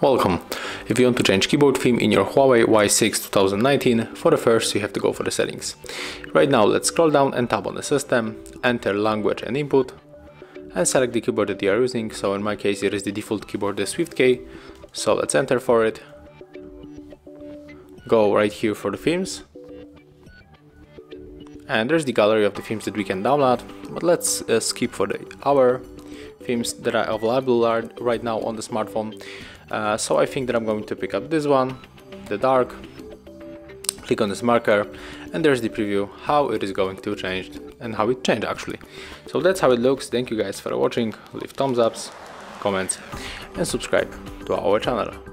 Welcome. If you want to change keyboard theme in your Huawei Y6 2019, for the first you have to go for the settings. Right now let's scroll down and tap on the system, enter language and input, and select the keyboard that you are using, so in my case it is the default keyboard the SwiftKey, so let's enter for it. Go right here for the themes, and there's the gallery of the themes that we can download, but let's uh, skip for the our themes that are available right now on the smartphone uh, so I think that I'm going to pick up this one, the dark, click on this marker and there's the preview how it is going to change and how it changed actually. So that's how it looks. Thank you guys for watching. Leave thumbs ups, comments and subscribe to our channel.